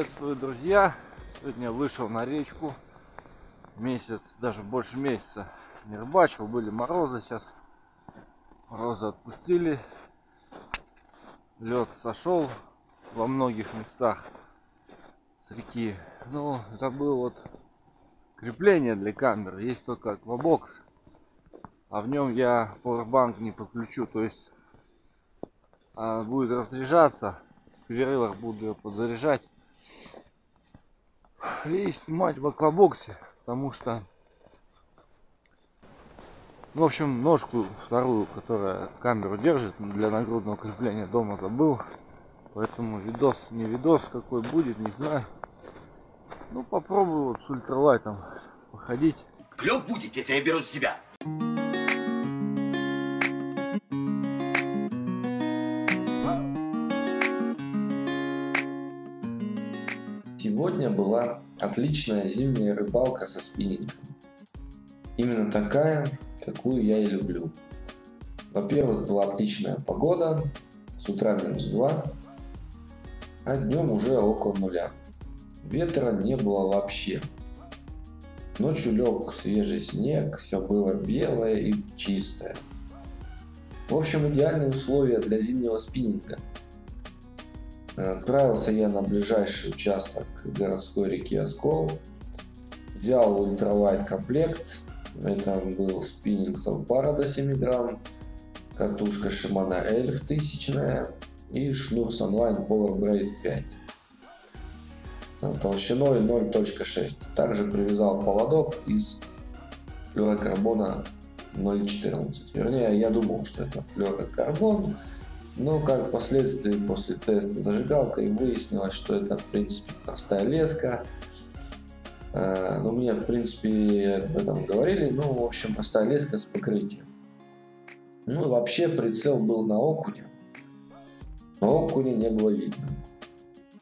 Приветствую, друзья! Сегодня вышел на речку. Месяц, даже больше месяца не рыбачил. Были морозы, сейчас морозы отпустили. Лед сошел во многих местах с реки. Ну, было вот крепление для камеры. Есть только аквабокс. А в нем я powerbank не подключу. То есть а, будет разряжаться. Перерывах буду ее подзаряжать и снимать в аквабоксе, потому что, в общем, ножку вторую, которая камеру держит для нагрудного крепления дома забыл, поэтому видос не видос какой будет, не знаю. Ну попробую вот с ультралайтом походить. Клев будет, если я беру себя. Сегодня была отличная зимняя рыбалка со спиннингом. Именно такая, какую я и люблю. Во-первых, была отличная погода, с утра минус 2, а днем уже около нуля. Ветра не было вообще. Ночью лег свежий снег, все было белое и чистое. В общем, идеальные условия для зимнего спиннинга – Отправился я на ближайший участок городской реки Оскол. Взял ультралайт комплект. Это был спиннинг совпара до 7 грамм. Катушка Shimano Elf тысячная. И шнур Sunline Power Braid 5. Толщиной 0.6. Также привязал поводок из флюорокарбона 0.14. Вернее, я думал, что это флюорокарбон. Но как впоследствии после теста зажигалкой выяснилось, что это в принципе простая леска. А, ну, мне в принципе об этом говорили, ну, в общем, простая леска с покрытием. Ну, и вообще прицел был на окуня, но окуня не было видно.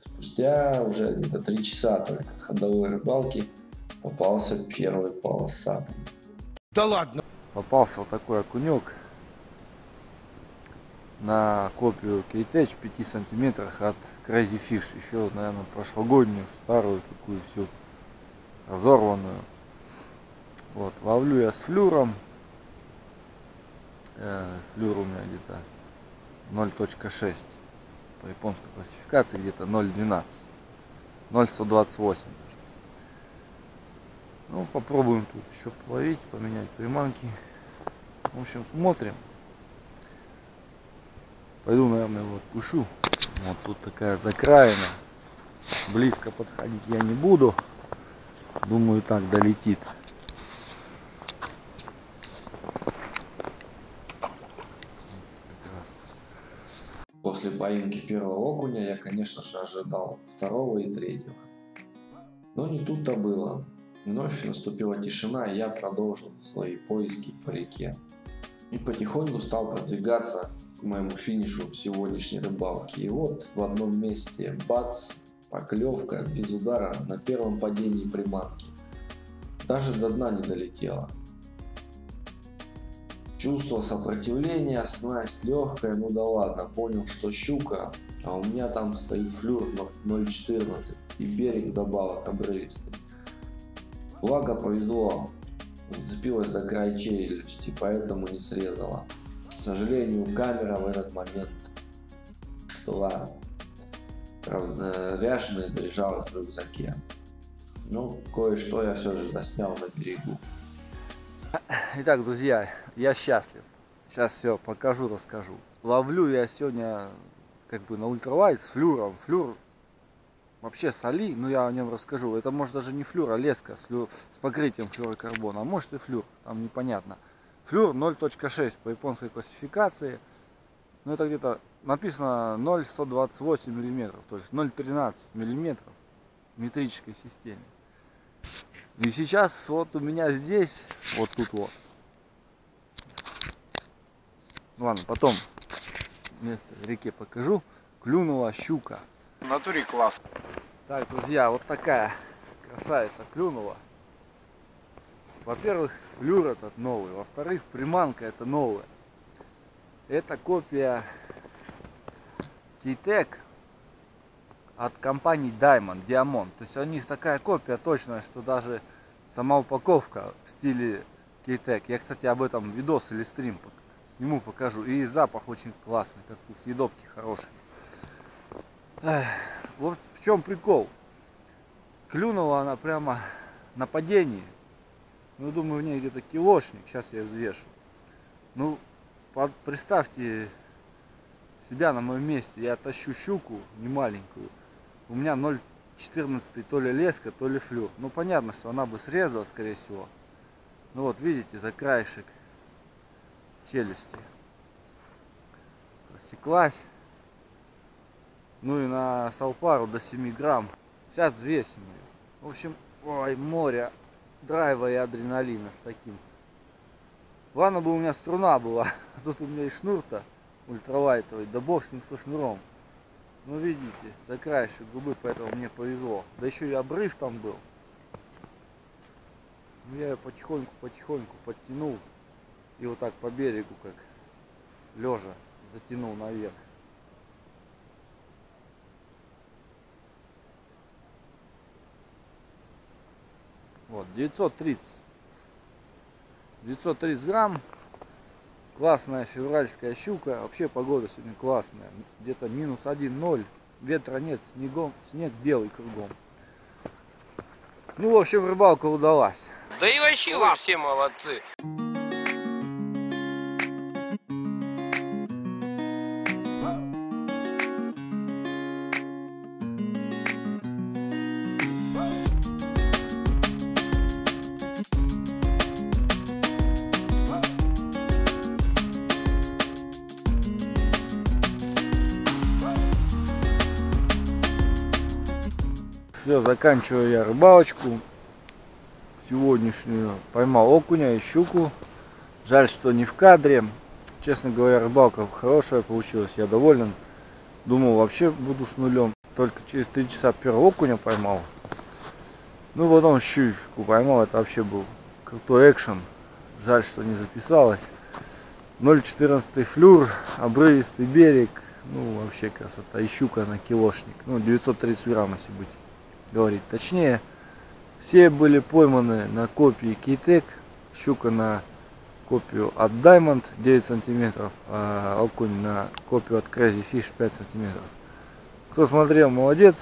Спустя уже где-то 3 часа только ходовой рыбалки попался первый полосатый. Да ладно! Попался вот такой окунек на копию KTH 5 сантиметрах от Crazy Fish. Еще, наверное, прошлогоднюю, старую такую всю разорванную. Вот, ловлю я с флюром. Э, флюр у меня где-то 0.6 по японской классификации где-то 0.12 0.128 ну попробуем тут еще половить поменять приманки в общем смотрим Пойду, наверное, его отпушу. Вот тут такая закраина. Близко подходить я не буду. Думаю, так долетит. После поимки первого окуня я, конечно же, ожидал второго и третьего. Но не тут-то было. Вновь наступила тишина, и я продолжил свои поиски по реке. И потихоньку стал продвигаться к моему финишу сегодняшней рыбалки. И вот в одном месте бац, поклевка без удара на первом падении приманки. Даже до дна не долетела. Чувство сопротивления, снасть легкая, ну да ладно, понял, что щука, а у меня там стоит флюр 0.14 и берег добавок обрывистый. Благо повезло, зацепилась за край челюсти, поэтому не срезала. Сожалению, камера в этот момент была ряжена и заряжалась в рюкзаке. Ну, кое-что я все же заснял на берегу. Итак, друзья, я счастлив. Сейчас все покажу, расскажу. Ловлю я сегодня как бы на ультралайт с флюром. Флюр вообще соли, но я о нем расскажу. Это может даже не флюр, а леска с, флюр, с покрытием флюрокарбона. А может и флюр, там непонятно. Флюр 0.6 по японской классификации. Ну это где-то написано 0,128 миллиметров, то есть 0,13 миллиметров в метрической системе. И сейчас вот у меня здесь, вот тут вот. Ладно, потом место реке покажу. Клюнула щука. В натуре класс. Так, друзья, вот такая красавица клюнула. Во-первых, флюр этот новый. Во-вторых, приманка это новая. Это копия Кейтек от компании Diamond, Diamond. То есть у них такая копия точная, что даже сама упаковка в стиле Кейтек. Я, кстати, об этом видос или стрим сниму, покажу. И запах очень классный, как у съедобки хороший. Вот в чем прикол. Клюнула она прямо на падении. Ну, думаю, в ней где-то килошник. Сейчас я взвешу. Ну, под, представьте себя на моем месте. Я тащу щуку, не маленькую. У меня 0,14 то ли леска, то ли флюр. Ну, понятно, что она бы срезала, скорее всего. Ну вот, видите, за краешек челюсти. Просеклась. Ну и на салпару до 7 грамм. Сейчас взвесим ее. В общем, ой, море драйва и адреналина с таким. Ладно бы у меня струна была, а тут у меня и шнур-то ультралайтовый, да бог с ним со шнуром. Ну видите, за краешек губы, поэтому мне повезло. Да еще и обрыв там был. Ну, я ее потихоньку-потихоньку подтянул и вот так по берегу, как лежа, затянул наверх. Вот, 930. 930 грамм. Классная февральская щука. Вообще погода сегодня классная. Где-то минус 1-0. Ветра нет, снегом, снег белый кругом. Ну, в общем, рыбалка удалась. Да и вообще вы все молодцы. Все, заканчиваю я рыбалочку сегодняшнюю. Поймал окуня и щуку. Жаль, что не в кадре. Честно говоря, рыбалка хорошая получилась. Я доволен. Думал, вообще буду с нулем. Только через три часа первого окуня поймал. Ну, потом щучку поймал. Это вообще был крутой экшен. Жаль, что не записалось. 0,14 флюр, обрывистый берег. Ну, вообще красота. И щука на килошник. Ну, 930 грамм, если быть говорить точнее. Все были пойманы на копии Кейтек, щука на копию от Diamond 9 сантиметров, а окунь на копию от Crazy Fish 5 сантиметров. Кто смотрел, молодец,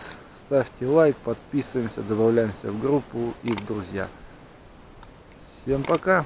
ставьте лайк, подписываемся, добавляемся в группу и в друзья. Всем пока!